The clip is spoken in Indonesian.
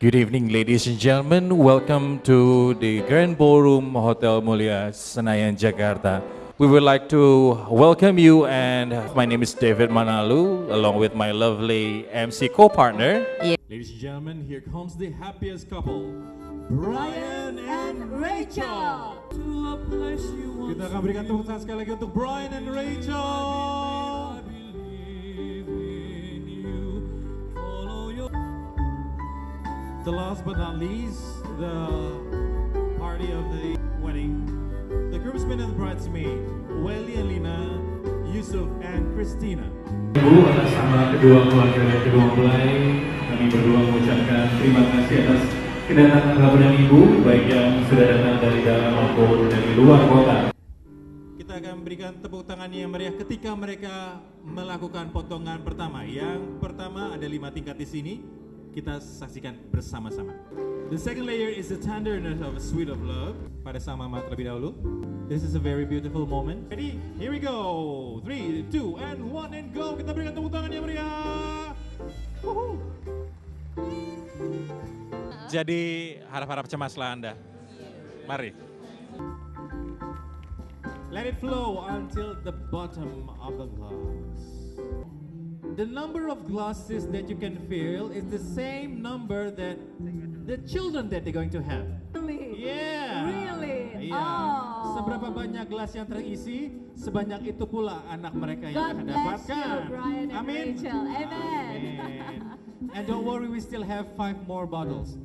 Good evening, ladies and gentlemen. Welcome to the Grand Ballroom Hotel Mulia, Senayan, Jakarta. We would like to welcome you, and my name is David Manalu, along with my lovely MC co-partner. Ladies and gentlemen, here comes the happiest couple, Brian and Rachel. Kita akan berikan tepuk tangan sekali lagi untuk Brian and Rachel. The last but not least, the party of the wedding. The groomsmen and the bridesmaid, Welly and Lina, Yusuf and Christina. Ibu atas nama kedua keluarga dan kedua mempelai kami berdua mengucapkan terima kasih atas kedatangan bapak dan ibu baik yang sudah datang dari dalam maupun dari luar kota. Kita akan berikan tepuk tangan yang meriah ketika mereka melakukan potongan pertama. Yang pertama ada lima tingkat di sini. Kita saksikan bersama-sama. The second layer is the tenderness of a sweet of love. Pada sang mama terlebih dahulu. This is a very beautiful moment. Ready? Here we go. Three, two, and one, and go. Kita berikan tepuk tangan yang meriah. Jadi harap-harap cemaslah Anda. Mari. Let it flow until the bottom of the glass. The number of glasses that you can fill is the same number that the children that they're going to have. Really? Yeah. Really? Iya. Oh. Seberapa banyak gelas yang terisi, sebanyak itu pula anak mereka yang God akan bless dapatkan. you, Brian and Amin. Rachel. Amen. Amen. And don't worry, we still have five more bottles.